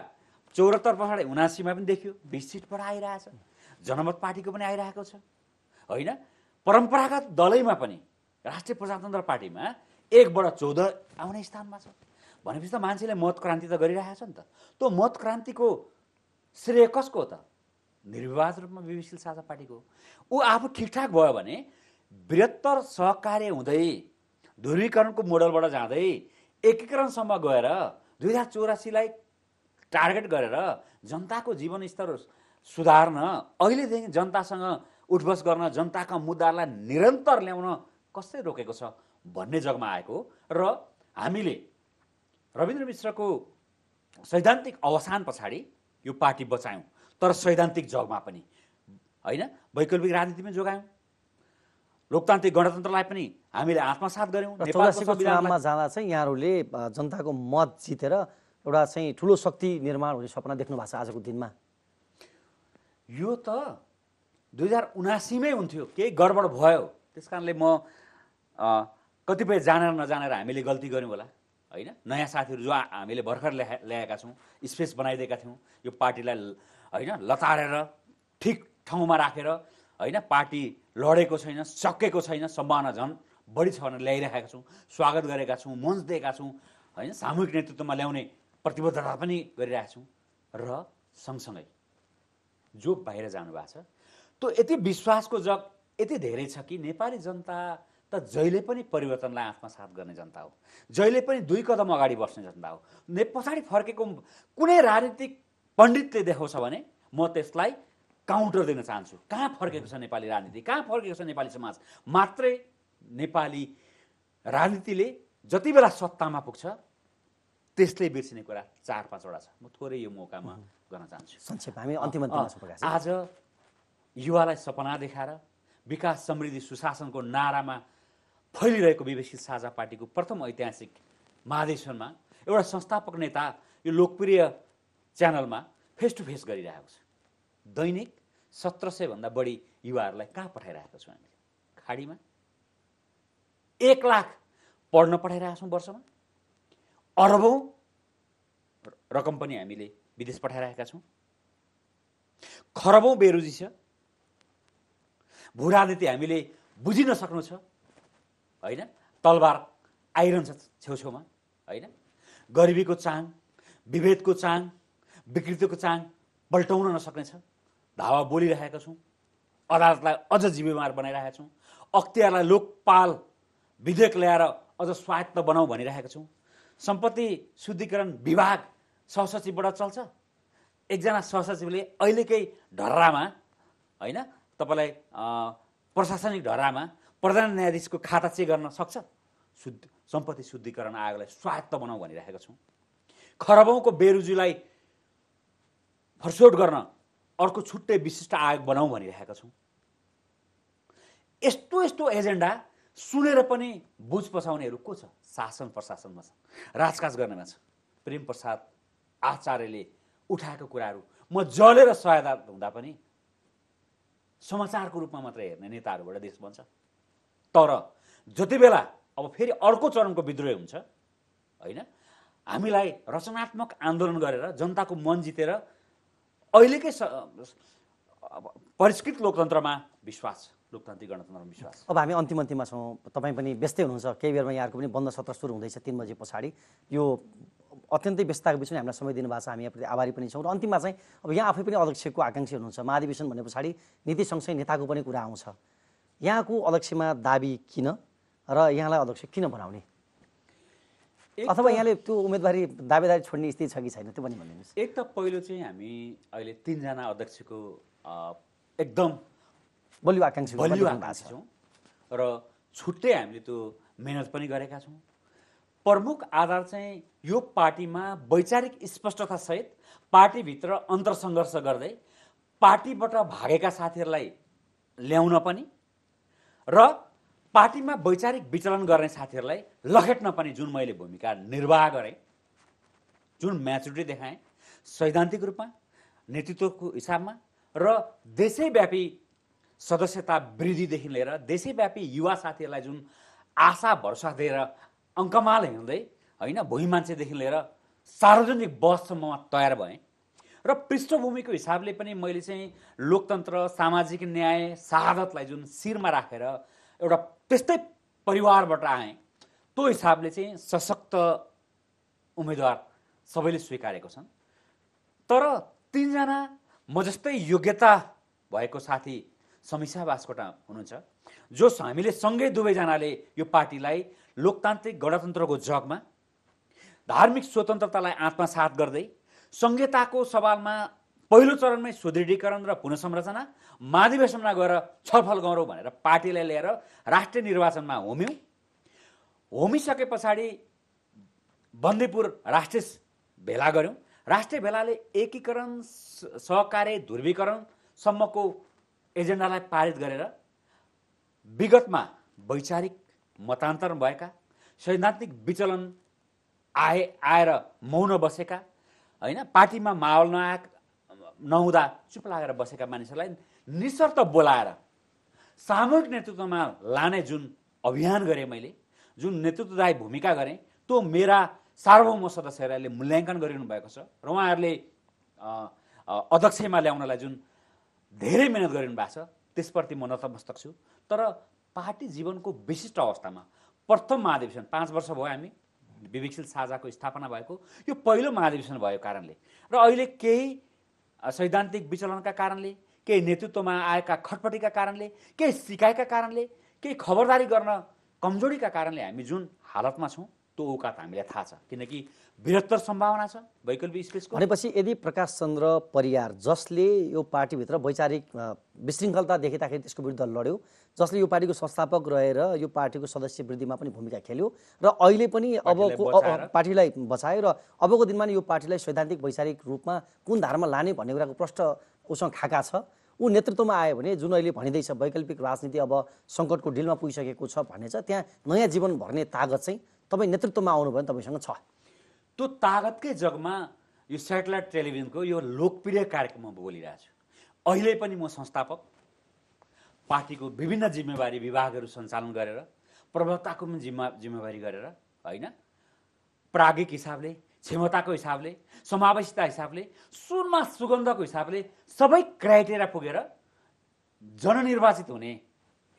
Speaker 2: चौहत्तर पछाडि उनासीमा पनि देखियो बिस सिटबाट आइरहेछ जनमत पार्टीको पनि आइरहेको छ होइन? परम्परागत दलैमा पनि राष्ट्रिय प्रजातन्त्र पार्टीमा एकबाट चौध आउने स्थानमा छ। भनेपछि त मान्छेले मत क्रान्ति त गरिरहेको छ नि त। त्यो मत क्रान्तिको श्रेय कसको हो त? निर्विवाद रूपमा विवेकशील साझा पार्टीको। ऊ आफू ठिकठाक भयो भने बृहत्तर सहकार्य हुँदै ध्रुवीकरणको मोडलबाट जाँदै एकीकरणसम्म गएर दुई हजार चौरासीलाई टार्गेट गरेर जनताको जीवनस्तर सुधार्न अहिलेदेखि जनतासँग उठबस गर्न जनताका मुद्दालाई निरन्तर ल्याउन कसले रोकेको छ? भन्ने जगमा आएको र हामीले रविन्द्र मिश्रको सैद्धान्तिक अवसान पछाडि यो पार्टी बचायौँ। तर सैद्धान्तिक जगमा पनि होइन? वैकल्पिक राजनीतिमा जोगायौँ। लोकतान्त्रिक गणतन्त्रलाई पनि हामीले आत्मसात गऱ्यौँ।
Speaker 1: चुनावमा जाँदा चाहिँ यहाँहरूले जनताको मत जितेर एउटा चाहिँ ठुलो शक्ति निर्माण हुने सपना देख्नु भएको छ आजको दिनमा।
Speaker 2: यो त दुई हजार उनासीमै हुन्थ्यो। केही गडबड भयो। त्यस कारणले म कतिपय जानेर नजानेर हामीले गल्ती गऱ्यौँ होला होइन? नयाँ साथीहरू जो हामीले भर्खर ल्याए ल्याएका छौँ स्पेस बनाइदिएका थियौँ यो पार्टीलाई होइन लतारेर ठिक ठाउँमा राखेर होइन पार्टी लडेको छैन सकेको छैन सम्भावना झन् बढी छ भनेर ल्याइरहेका छौँ स्वागत गरेका छौँ मञ्च दिएका छौँ होइन सामूहिक नेतृत्वमा ल्याउने प्रतिबद्धता पनि गरिरहेका छौँ र सँगसँगै जो बाहिर जानुभएको छ त्यो यति विश्वासको जग यति धेरै छ कि नेपाली जनता त जहिले पनि परिवर्तनलाई आत्मसात गर्ने जनता हो। जहिले पनि दुई कदम अगाडि बस्ने जनता हो। ने पछाडि फर्केको कुनै राजनीतिक पण्डितले देखाउँछ भने म त्यसलाई काउन्टर दिन चाहन्छु। कहाँ फर्केको छ नेपाली राजनीति? कहाँ फर्केको छ नेपाली समाज? मात्रै नेपाली राजनीतिले जति बेला सत्तामा पुग्छ त्यसले बिर्सिने कुरा चार पाँचवटा छ। म थोरै यो मौकामा गर्न चाहन्छु।
Speaker 1: संक्षेप हामी अन्तिम
Speaker 2: आज युवालाई सपना देखाएर विकास समृद्धि सुशासनको नारामा फैलिरहेको विवेकशील साझा पार्टीको प्रथम ऐतिहासिक महाधिवेशनमा एउटा संस्थापक नेता यो लोकप्रिय च्यानलमा फेस टु फेस गरिरहेको छ। दैनिक सत्र सयभन्दा बढी युवाहरूलाई कहाँ पठाइरहेको छौँ हामीले? खाडीमा? एक लाख पढ्न पठाइरहेका छौँ वर्षमा। अरबौँ रकम पनि हामीले विदेश पठाइरहेका छौँ। खरबौँ बेरोजी छ। भू राजनीति हामीले बुझिन सक्नु छ। होइन? तलवार आइरहन्छ छेउछेउमा होइन? गरिबीको चाङ विभेदको चाङ विकृतिको चाङ पल्टाउन नसक्ने छ। धावा बोलिरहेका छौँ अदालतलाई अझ जिम्मेवार बनाइरहेका छौँ अख्तियारलाई लोकपाल विधेयक ल्याएर अझ स्वायत्त बनाऊ भनिरहेका छौँ। सम्पत्ति शुद्धिकरण विभाग सहसचिवबाट चल्छ। एकजना सहसचिवले अहिलेकै ढर्रामा होइन? तपाईँलाई प्रशासनिक ढर्रामा प्रधान न्यायाधीशको खाता चेक गर्न सक्छ? शुद्ध सम्पत्ति शुद्धिकरण आयोगलाई स्वायत्त बनाऊ भनिरहेका छौँ। खरबौँको बेरुजुलाई फर्सोट गर्न अर्को छुट्टै विशिष्ट आयोग बनाऊ भनिरहेका छौँ। यस्तो यस्तो एजेन्डा सुनेर पनि बुझ पछाउनेहरू को छ? शासन प्रशासनमा छ। राजकाज गर्नेमा छ। प्रेम प्रसाद आचार्यले उठाएको कुराहरू म जलेर सहायता हुँदा पनि समाचारको रूपमा मात्रै हेर्ने नेताहरूबाट देश बन्छ। तर जति बेला अब फेरि अर्को चरणको विद्रोह हुन्छ होइन? हामीलाई रचनात्मक आन्दोलन गरेर जनताको मन जितेर अहिलेकै परिष्कृत लोकतन्त्रमा विश्वास लोकतान्त्रिक गणतन्त्रमा विश्वास।
Speaker 1: अब हामी अन्तिम अन्तिममा छौँ। तपाईँ पनि व्यस्तै हुनुहुन्छ। केही बेरमा यहाँहरूको पनि बन्द सत्र सुरु हुँदैछ तिन बजे पछाडि। यो अत्यन्तै व्यस्तताको बिचमा हामीलाई समय दिनुभएको छ। हामी यहाँप्रति आभारी पनि छौँ। र अन्तिममा चाहिँ अब यहाँ आफै पनि अध्यक्षको आकाङ्क्षी हुनुहुन्छ। महाधिवेशन भने पछाडि नीति सँगसँगै नेताको पनि कुरा आउँछ। यहाँको अध्यक्षमा दाबी किन र यहाँलाई अध्यक्ष किन बनाउने? अथवा यहाँले त्यो उम्मेदवारी दावेदारी छोड्ने स्थिति छ कि छैन त्यो पनि भनिदिनुहोस्
Speaker 2: एक त पहिलो चाहिँ हामी अहिले तिनजना अध्यक्षको एकदम
Speaker 1: बलियो आकाङ्क्षी
Speaker 2: बलियो आकाङ्क्षी छौँ। र छुट्टै हामीले त्यो मेहनत पनि गरेका छौँ। प्रमुख आधार चाहिँ यो पार्टीमा वैचारिक स्पष्टतासहित पार्टीभित्र अन्तर्सङ्घर्ष गर्दै पार्टीबाट भागेका साथीहरूलाई ल्याउन पनि र पार्टीमा वैचारिक विचलन गर्ने साथीहरूलाई लखेट्न पनि जुन मैले भूमिका निर्वाह गरेँ जुन म्याचुरिटी देखाएँ सैद्धान्तिक रूपमा नेतृत्वको हिसाबमा र देशैव्यापी सदस्यता वृद्धिदेखि लिएर देशैव्यापी युवा साथीहरूलाई जुन आशा भरोसा दिएर अङ्कमाल हिँड्दै होइन भुइँ मान्छेदेखि लिएर सार्वजनिक बससम्ममा तयार भएँ। र पृष्ठभूमिको हिसाबले पनि मैले चाहिँ लोकतन्त्र सामाजिक न्याय शहादतलाई जुन शिरमा राखेर एउटा त्यस्तै परिवारबाट आएँ त्यो हिसाबले चाहिँ सशक्त उम्मेदवार सबैले स्वीकारेको छन्। तर तिनजना म जस्तै योग्यता भएको साथी समीक्षा बास्कोटा हुनुहुन्छ जो हामीले सँगै दुवैजनाले यो पार्टीलाई लोकतान्त्रिक गणतन्त्रको जगमा धार्मिक स्वतन्त्रतालाई आत्मसात गर्दै संहिताको सवालमा पहिलो चरणमै सुदृढीकरण र पुनः संरचना महाधिवेशनमा गएर छलफल गरौँ भनेर पार्टीलाई लिएर राष्ट्रिय निर्वाचनमा होम्यौँ। होमिसके पछाडि बन्दीपुर राष्ट्रिय भेला गऱ्यौँ। राष्ट्रिय भेलाले एकीकरण सहकार्य ध्रुवीकरणसम्मको एजेन्डालाई पारित गरेर विगतमा वैचारिक मतान्तरण भएका सैद्धान्तिक विचलन आए आएर मौन बसेका होइन? पार्टीमा माहौल नआए नहुँदा चुप लागेर बसेका मानिसहरूलाई निशर्त बोलाएर सामूहिक नेतृत्वमा लाने जुन अभियान गरेँ मैले जुन नेतृत्वदायी भूमिका गरेँ त्यो मेरा सार्वभौम सदस्यहरूले मूल्याङ्कन गरिरहनु भएको छ र उहाँहरूले अध्यक्षमा ल्याउनलाई जुन धेरै मिहिनेत गरिरहनु भएको छ त्यसप्रति म नतमस्तक छु। तर पार्टी जीवनको विशिष्ट अवस्थामा प्रथम महाधिवेशन पाँच वर्ष भयो हामी विवेकशील साझाको स्थापना भएको यो पहिलो महाधिवेशन भएको कारणले। र अहिले केही सैद्धान्तिक विचलनका कारणले केही नेतृत्वमा आएका खटपटीका कारणले केही सिकाइका कारणले केही खबरदारी गर्न कमजोरीका कारणले हामी जुन हालतमा छौँ त्यो औकात हामीलाई थाहा छ। किनकि बृहत्तर सम्भावना छ वैकल्पिक स्पेसको।
Speaker 1: भनेपछि यदि प्रकाश चन्द्र परियार जसले यो पार्टीभित्र वैचारिक विशृङ्खलता देख्दाखेरि त्यसको विरुद्ध लड्यो जसले यो पार्टीको संस्थापक रहेर यो पार्टीको सदस्य वृद्धिमा पनि भूमिका खेल्यो र अहिले पनि अबको पार्टीलाई बचायो र अबको दिनमा नि यो पार्टीलाई सैद्धान्तिक वैचारिक रूपमा कुन धारमा लाने भन्ने कुराको प्रश्न उसँग खाका छ। ऊ नेतृत्वमा आयो भने जुन अहिले भनिँदैछ वैकल्पिक राजनीति अब सङ्कटको डिलमा पुगिसकेको छ भन्ने छ त्यहाँ नयाँ जीवन भर्ने तागत चाहिँ तपाईँ नेतृत्वमा आउनुभयो भने तपाईँसँग छ।
Speaker 2: त्यो तागतकै जगमा यो सेटेलाइट टेलिभिजनको यो लोकप्रिय कार्यक्रममा बोलिरहेको छु अहिले पनि म संस्थापक पार्टीको विभिन्न जिम्मेवारी विभागहरू सञ्चालन गरेर प्रवक्ताको पनि जिम्मा जिम्मेवारी गरेर होइन? प्राज्ञिक हिसाबले क्षमताको हिसाबले समावेशिता हिसाबले सुनमा सुगन्धको हिसाबले सबै क्राइटेरिया पुगेर जननिर्वाचित हुने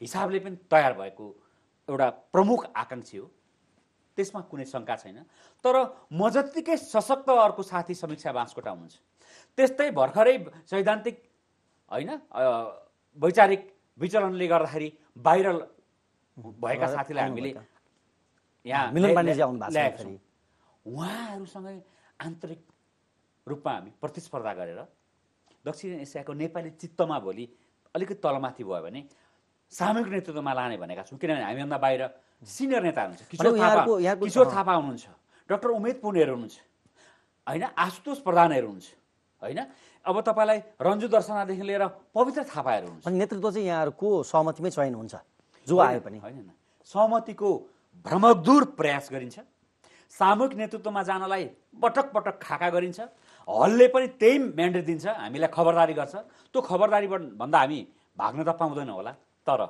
Speaker 2: हिसाबले पनि तयार भएको एउटा प्रमुख आकाङ्क्षी हो। त्यसमा कुनै शङ्का छैन। तर म जत्तिकै सशक्त अर्को साथी समीक्षा बाँसकोटा हुनुहुन्छ त्यस्तै भर्खरै सैद्धान्तिक होइन वैचारिक विचलनले गर्दाखेरि बाहिर भएका साथीलाई हामीले यहाँ। उहाँहरूसँगै आन्तरिक रूपमा हामी प्रतिस्पर्धा गरेर दक्षिण एसियाको नेपाली चित्तमा भोलि अलिकति तलमाथि भयो भने सामूहिक नेतृत्वमा लाने भनेका छौँ। किनभने हामीभन्दा बाहिर सिनियर नेता हुनुहुन्छ। किशोर थापा। किशोर। थापा हुनुहुन्छ। डक्टर उमेद पुनेहरू हुनुहुन्छ। होइन आशुतोष प्रधानहरू हुनुहुन्छ। होइन अब तपाईँलाई रन्जु दर्शनादेखि लिएर पवित्र थापाहरू हुनुहुन्छ।
Speaker 1: नेतृत्व चाहिँ यहाँहरूको सहमतिमै चयन हुन्छ जो आए पनि।
Speaker 2: होइन होइन। सहमतिको भ्रमदूर प्रयास गरिन्छ। सामूहिक नेतृत्वमा जानलाई पटक पटक खाका गरिन्छ। हलले पनि त्यही म्यान्डेट दिन्छ। हामीलाई खबरदारी गर्छ। त्यो खबरदारी भन्दा हामी भाग्न त पाउँदैनौँ होला। तर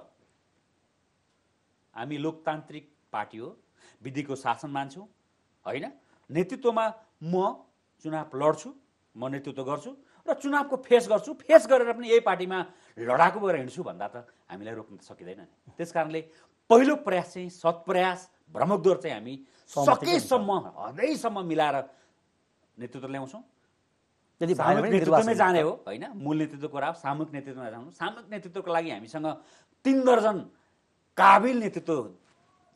Speaker 2: हामी लोकतान्त्रिक पार्टी हो विधिको शासन मान्छौँ होइन? नेतृत्वमा म चुनाव लड्छु म नेतृत्व गर्छु र चुनावको फेस गर्छु। फेस गरेर पनि यही पार्टीमा लडाकु भएर हिँड्छु भन्दा त हामीलाई रोक्न त सकिँदैन नि। त्यस कारणले पहिलो प्रयास चाहिँ सत्प्रयास भ्रमकदोर चाहिँ हामी। सकेसम्म हदैसम्म मिलाएर नेतृत्व ल्याउँछौँ। नेतृत्वमै जाने हो होइन? मूल नेतृत्वको कुरा हो, सामूहिक नेतृत्वमा जानु। सामूहिक नेतृत्वको लागि हामीसँग तिन दर्जन काबिल नेतृत्व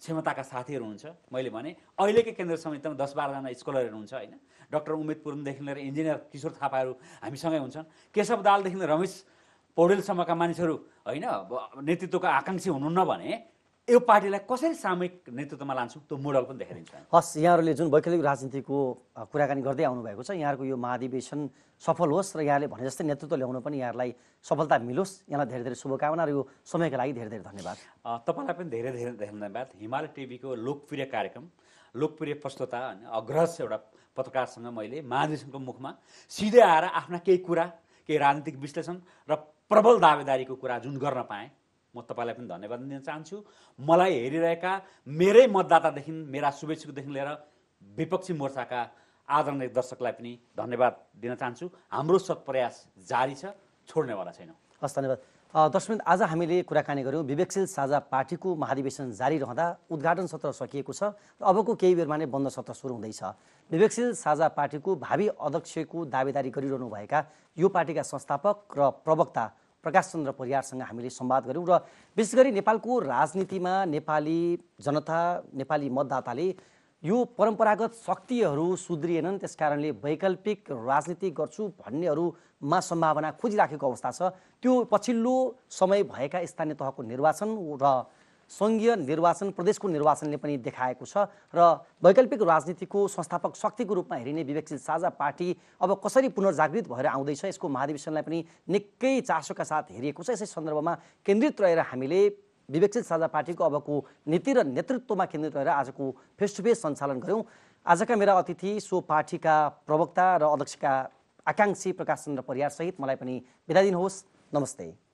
Speaker 2: क्षमताका साथीहरू हुनुहुन्छ मैले भने अहिलेकै केन्द्र समितिमा दस बाह्रजना स्कलरहरू हुनुहुन्छ होइन? डक्टर उमेद पुरुमदेखि लिएर इन्जिनियर किशोर थापाहरू हामीसँगै हुन्छन्। केशव दालदेखि रमेश पौडेलसम्मका मानिसहरू होइन? नेतृत्वको आकाङ्क्षी हुनुहुन्न भने यो पार्टीलाई कसरी सामूहिक नेतृत्वमा लान्छौँ? त्यो मोडल पनि देखाइदिन्छ।
Speaker 1: हस् यहाँहरूले जुन वैकल्पिक राजनीतिको कुराकानी गर्दै आउनुभएको छ यहाँहरूको यो महाधिवेशन सफल होस् र यहाँले भने जस्तै नेतृत्व ल्याउन पनि यहाँहरूलाई सफलता मिलोस्। यहाँलाई धेरै धेरै शुभकामना र यो समयका लागि धेरै धेरै धन्यवाद।
Speaker 2: तपाईँलाई पनि धेरै धेरै धन्यवाद। हिमालय टिभीको लोकप्रिय कार्यक्रम लोकप्रिय प्रस्तुता अग्रज एउटा पत्रकारसँग मैले महाधिवेशनको मुखमा सिधै आएर आफ्ना केही कुरा केही राजनीतिक विश्लेषण र प्रबल दावेदारीको कुरा जुन गर्न पाएँ म तपाईँलाई पनि धन्यवाद दिन चाहन्छु। मलाई हेरिरहेका मेरै मतदातादेखि मेरा शुभेच्छुकदेखि लिएर विपक्षी मोर्चाका आदरणीय दर्शकलाई पनि धन्यवाद दिन चाहन्छु। हाम्रो सत्प्रयास जारी छ छोड्नेवाला छैनौँ।
Speaker 1: हस् धन्यवाद। अ, दर्शकवृन्द आज हामीले कुराकानी गऱ्यौँ विवेकशील साझा पार्टीको महाधिवेशन जारी रहँदा उद्घाटन सत्र सकिएको छ र अबको केही बेरमा नै बन्द सत्र सुरु हुँदैछ। विवेकशील साझा पार्टीको भावी अध्यक्षको दावेदारी गरिरहनुभएका यो पार्टीका संस्थापक र प्रवक्ता प्रकाश चन्द्र परियारसँग हामीले संवाद गऱ्यौँ र विशेष गरी नेपालको राजनीतिमा नेपाली जनता नेपाली मतदाताले यो परम्परागत शक्तिहरू सुध्रिएनन् त्यस कारणले वैकल्पिक राजनीति गर्छु भन्नेहरूमा सम्भावना खोजिराखेको अवस्था छ। त्यो पछिल्लो समय भएका स्थानीय तहको निर्वाचन र सङ्घीय निर्वाचन प्रदेशको निर्वाचनले पनि देखाएको छ र वैकल्पिक राजनीतिको संस्थापक शक्तिको रूपमा हेरिने विवेकशील साझा पार्टी अब कसरी पुनर्जागृत भएर आउँदैछ यसको महाधिवेशनलाई पनि निकै चासोका साथ हेरिएको छ। यसै सन्दर्भमा केन्द्रित रहेर हामीले विवेकशील साझा पार्टीको अबको नीति र नेतृत्वमा केन्द्रित रहेर आजको फेस टु फेस सञ्चालन गऱ्यौँ। आजका मेरा अतिथि सो पार्टीका प्रवक्ता र अध्यक्षका आकाङ्क्षी प्रकाश चन्द्र परियारसहित मलाई पनि बिदा दिनुहोस्। नमस्ते।